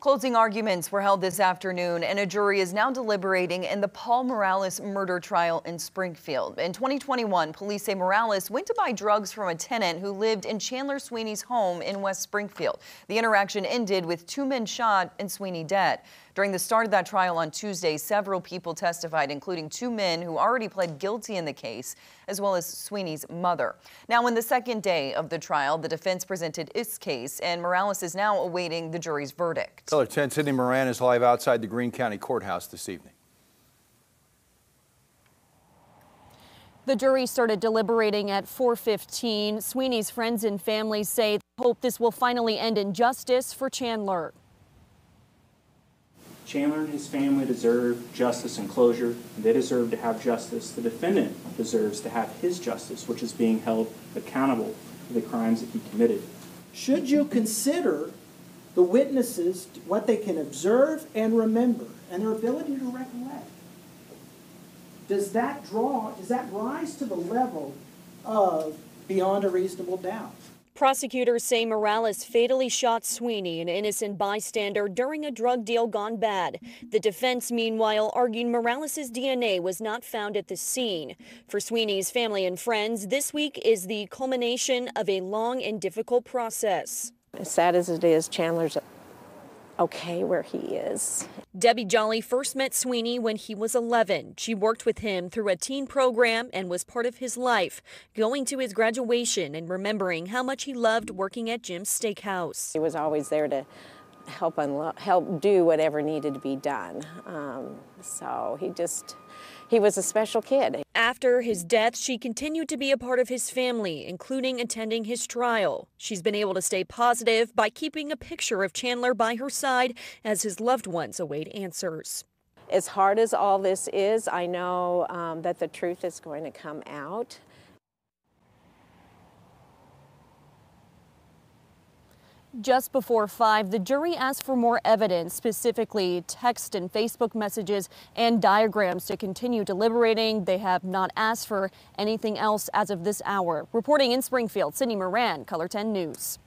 Closing arguments were held this afternoon, and a jury is now deliberating in the Paul Morales murder trial in Springfield. In 2021, police say Morales went to buy drugs from a tenant who lived in Chandler Sweaney's home in West Springfield. The interaction ended with two men shot and Sweaney dead. During the start of that trial on Tuesday, several people testified, including two men who already pled guilty in the case, as well as Sweaney's mother. Now, in the second day of the trial, the defense presented its case, and Morales is now awaiting the jury's verdict. KOLR 10 Sydney Moran is live outside the Greene County Courthouse this evening. The jury started deliberating at 4:15. Sweaney's friends and family say they hope this will finally end in justice for Chandler. Chandler and his family deserve justice and closure. They deserve to have justice. The defendant deserves to have his justice, which is being held accountable for the crimes that he committed. Should you consider the witnesses, what they can observe and remember, and their ability to recollect, does that draw, does that rise to the level of beyond a reasonable doubt? Prosecutors say Morales fatally shot Sweaney, an innocent bystander, during a drug deal gone bad. The defense, meanwhile, argued Morales' DNA was not found at the scene. For Sweaney's family and friends, this week is the culmination of a long and difficult process. As sad as it is, Chandler's okay where he is. Debbie Jolly first met Sweaney when he was 11. She worked with him through a teen program and was part of his life, going to his graduation and remembering how much he loved working at Jim's Steakhouse. He was always there to help unlo- help do whatever needed to be done. Um, so he just he was a special kid. After his death, she continued to be a part of his family, including attending his trial. She's been able to stay positive by keeping a picture of Chandler by her side as his loved ones await answers. As hard as all this is, I know um, that the truth is going to come out. Just before 5, the jury asked for more evidence, specifically text and Facebook messages and diagrams to continue deliberating. They have not asked for anything else as of this hour. Reporting in Springfield, Sydney Moran, KOLR 10 News.